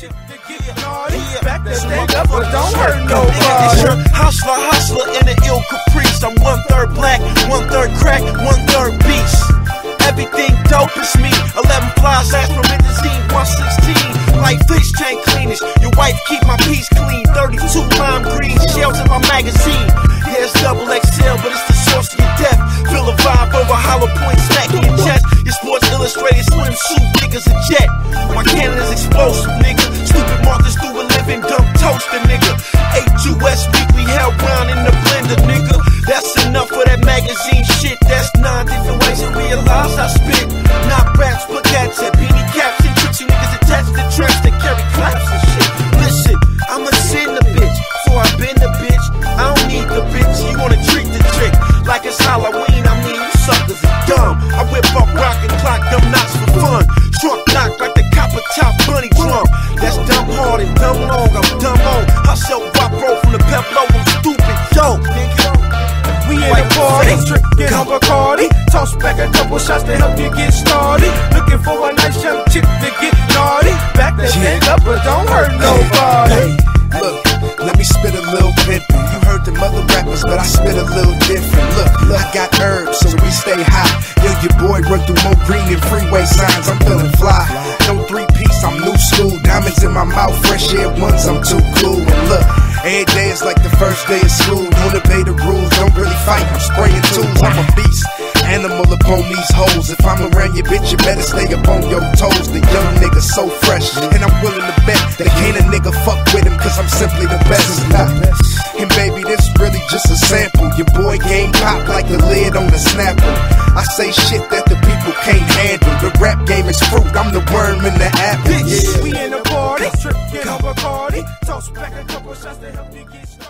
chick to. Husalah, Husalah in the ill caprice. I'm one third black, one third crack, one third beast. Everything dope is me. 11 flies, Mendocino, 116. Like fish tank cleaners. Your wife keep my piece clean. 32 lime green shells in my magazine. Yeah, it's double XL, but it's the source of your death. Feel a vibe over hollow point snack in your chest. Your Sports Illustrated swimsuit, niggas a jet. My cannon is explosive, nigga. Round in the blender, nigga. That's enough for that magazine shit. That's nine different ways to realize I spit. Not raps, but cats and beanie caps and tricks. You niggas attached to tracks that carry claps and shit. Listen, I'm a sinner, bitch. So I been the bitch. I don't need the bitch. You wanna treat the trick like it's Halloween. I mean, you suckers are dumb. I whip up rock and clock them knots for fun. Truck knock like the copper top bunny party, drinking on Bacardi. Toss back a couple shots to help you get started. Looking for a nice young chick to get naughty. Back that thing up, but don't hurt nobody. Hey, look, let me spit a little pimpin'. You heard the mother rappers, but I spit a little different. Look, look, I got herbs, so we stay high. Yo, your boy run through more green than freeway signs. I'm feeling fly. No three piece, I'm new school. Diamonds in my mouth, fresh air ones, I'm too cool. And look, every day is like the first day of school. Don't obey the rules, don't really fight. I'm spraying tools, I'm a beast. Animal upon these hoes. If I'm around your bitch, you better stay up on your toes. The young nigga so fresh, and I'm willing to bet that can't a nigga fuck with him, cause I'm simply the best. And baby, this really just a sample. Your boy game pop like the lid on the snapper. I say shit that the people can't handle. The rap game is fruit, I'm the worm in the apple. Yeah. We in party, drinking on Bacardi. Toss back a couple shots to help you get started.